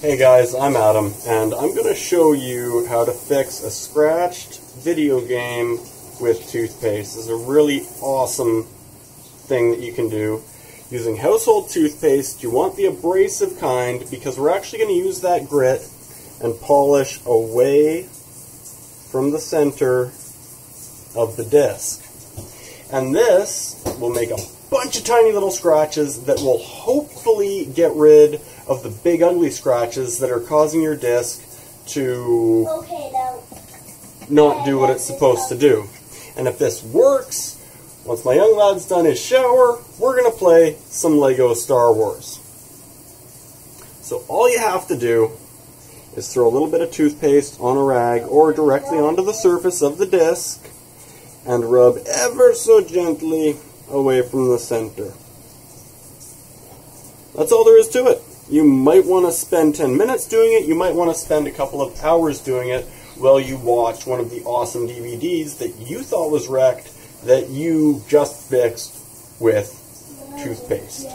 Hey guys, I'm Adam, and I'm going to show you how to fix a scratched video game with toothpaste. This is a really awesome thing that you can do. Using household toothpaste, you want the abrasive kind because we're actually going to use that grit and polish away from the center of the disc. And this will make a bunch of tiny little scratches that will hopefully get rid of the big ugly scratches that are causing your disc to Okay, not do what it's supposed to do. And if this works, once my young lad's done his shower, we're going to play some Lego Star Wars. So all you have to do is throw a little bit of toothpaste on a rag or directly onto the surface of the disc and rub ever so gently away from the center. That's all there is to it. You might want to spend 10 minutes doing it. You might want to spend a couple of hours doing it while you watch one of the awesome DVDs that you thought was wrecked that you just fixed with toothpaste.